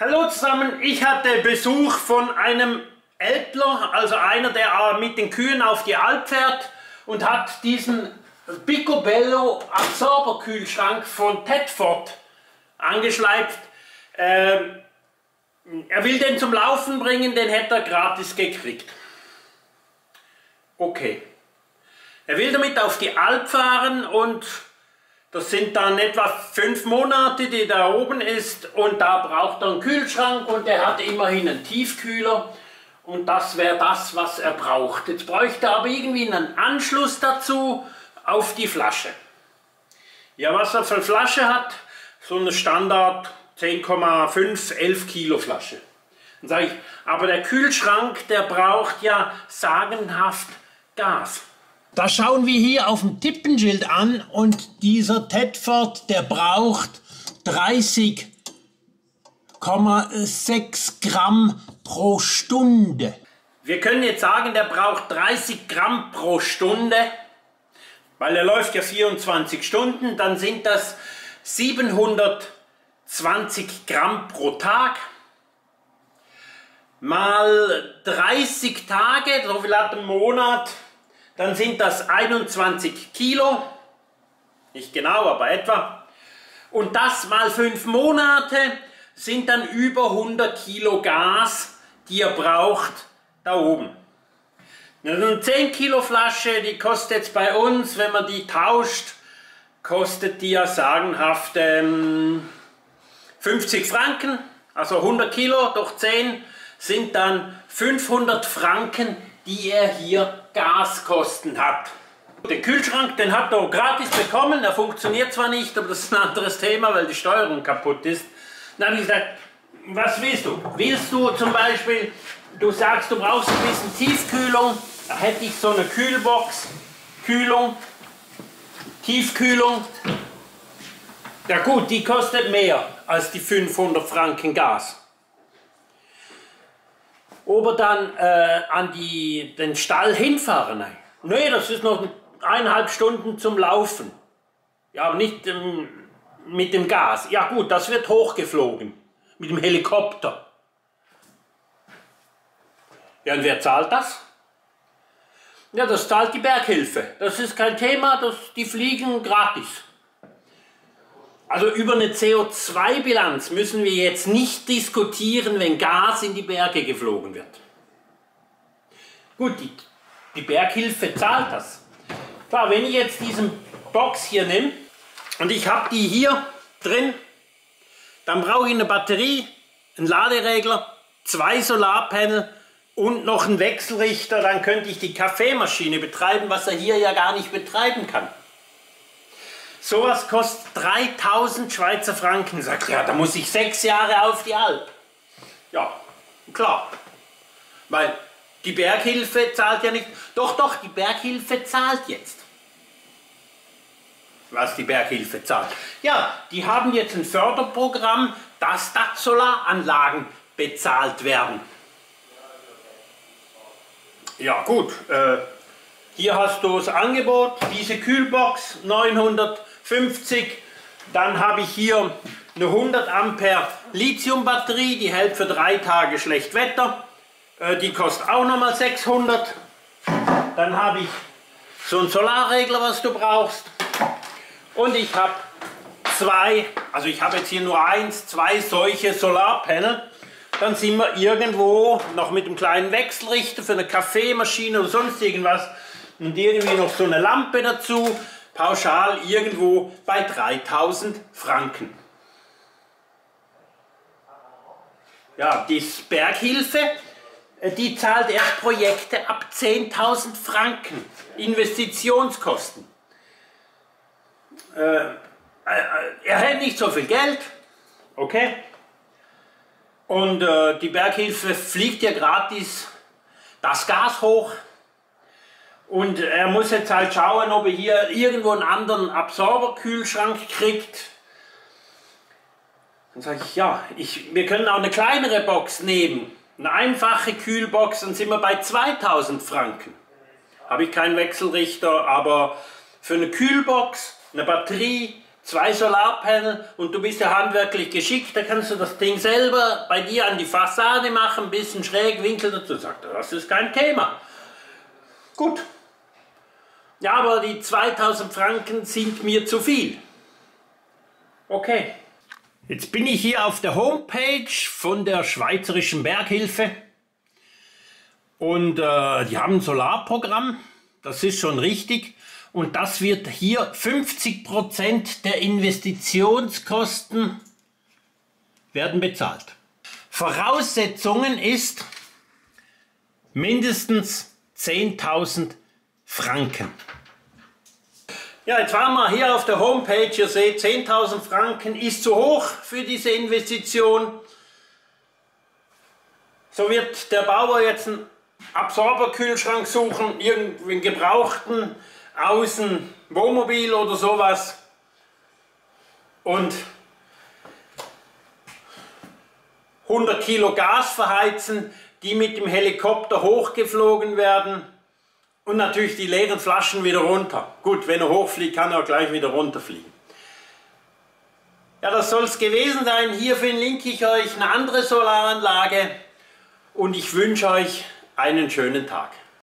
Hallo zusammen, ich hatte Besuch von einem Ältler, also einer, der mit den Kühen auf die Alp fährt und hat diesen Picobello Absorberkühlschrank von Tedford angeschleift. Ähm, er will den zum Laufen bringen, den hätte er gratis gekriegt. Okay. Er will damit auf die Alp fahren und das sind dann etwa fünf Monate, die da oben ist und da braucht er einen Kühlschrank und er hat immerhin einen Tiefkühler und das wäre das, was er braucht. Jetzt bräuchte er aber irgendwie einen Anschluss dazu auf die Flasche. Ja, was er für eine Flasche hat, so eine Standard 10,5, 11 Kilo Flasche. Dann sage ich, aber der Kühlschrank, der braucht ja sagenhaft Gas. Das schauen wir hier auf dem Tippenschild an und dieser Tedford, der braucht 30,6 Gramm pro Stunde. Wir können jetzt sagen, der braucht 30 Gramm pro Stunde, weil er läuft ja 24 Stunden, dann sind das 720 Gramm pro Tag mal 30 Tage, so viel hat ein Monat, dann sind das 21 Kilo, nicht genau, aber etwa. Und das mal fünf Monate sind dann über 100 Kilo Gas, die ihr braucht, da oben. Eine 10 Kilo Flasche, die kostet jetzt bei uns, wenn man die tauscht, kostet die ja sagenhaft ähm, 50 Franken, also 100 Kilo durch 10 sind dann 500 Franken, die er hier Gaskosten hat. Den Kühlschrank, den hat er gratis bekommen, er funktioniert zwar nicht, aber das ist ein anderes Thema, weil die Steuerung kaputt ist. Dann habe ich gesagt, was willst du? Willst du zum Beispiel, du sagst, du brauchst ein bisschen Tiefkühlung, da hätte ich so eine Kühlbox, Kühlung, Tiefkühlung. Ja gut, die kostet mehr als die 500 Franken Gas ob er dann äh, an die, den Stall hinfahren. Nee, das ist noch eineinhalb Stunden zum Laufen. Ja, aber nicht ähm, mit dem Gas. Ja gut, das wird hochgeflogen. Mit dem Helikopter. Ja, und wer zahlt das? Ja, das zahlt die Berghilfe. Das ist kein Thema, das, die fliegen gratis. Also über eine CO2-Bilanz müssen wir jetzt nicht diskutieren, wenn Gas in die Berge geflogen wird. Gut, die, die Berghilfe zahlt das. Klar, wenn ich jetzt diesen Box hier nehme und ich habe die hier drin, dann brauche ich eine Batterie, einen Laderegler, zwei Solarpanel und noch einen Wechselrichter, dann könnte ich die Kaffeemaschine betreiben, was er hier ja gar nicht betreiben kann. Sowas kostet 3000 Schweizer Franken. Sagt ja, da muss ich sechs Jahre auf die Alp. Ja, klar. Weil die Berghilfe zahlt ja nicht. Doch, doch, die Berghilfe zahlt jetzt. Was die Berghilfe zahlt. Ja, die haben jetzt ein Förderprogramm, dass da Solaranlagen bezahlt werden. Ja, gut. Äh, hier hast du das Angebot, diese Kühlbox 900 50. Dann habe ich hier eine 100 Ampere Lithium-Batterie, die hält für drei Tage schlecht Wetter. Äh, die kostet auch nochmal 600. Dann habe ich so einen Solarregler, was du brauchst. Und ich habe zwei, also ich habe jetzt hier nur eins, zwei solche Solarpanel. Dann sind wir irgendwo noch mit einem kleinen Wechselrichter für eine Kaffeemaschine oder sonst irgendwas. Und irgendwie noch so eine Lampe dazu pauschal irgendwo bei 3000 Franken. Ja, die Berghilfe, äh, die zahlt erst Projekte ab 10.000 Franken Investitionskosten. Äh, äh, er hat nicht so viel Geld, okay? Und äh, die Berghilfe fliegt ja gratis das Gas hoch und er muss jetzt halt schauen, ob er hier irgendwo einen anderen Absorberkühlschrank kriegt. Dann sage ich, ja, ich, wir können auch eine kleinere Box nehmen. Eine einfache Kühlbox, dann sind wir bei 2000 Franken. Habe ich keinen Wechselrichter, aber für eine Kühlbox, eine Batterie, zwei Solarpanel und du bist ja handwerklich geschickt, da kannst du das Ding selber bei dir an die Fassade machen, ein bisschen schräg, Winkel dazu. Sagt er, das ist kein Thema. Gut. Ja, aber die 2000 Franken sind mir zu viel. Okay. Jetzt bin ich hier auf der Homepage von der Schweizerischen Berghilfe und äh, die haben ein Solarprogramm, das ist schon richtig. Und das wird hier 50% der Investitionskosten werden bezahlt. Voraussetzungen ist mindestens 10.000 Franken. Ja, jetzt waren wir hier auf der Homepage, ihr seht, 10.000 Franken ist zu hoch für diese Investition. So wird der Bauer jetzt einen Absorberkühlschrank suchen, irgendwie einen gebrauchten, außen Wohnmobil oder sowas. Und 100 Kilo Gas verheizen, die mit dem Helikopter hochgeflogen werden und natürlich die leeren Flaschen wieder runter. Gut, wenn er hochfliegt, kann er gleich wieder runterfliegen. Ja, das soll es gewesen sein. Hier verlinke ich euch eine andere Solaranlage und ich wünsche euch einen schönen Tag.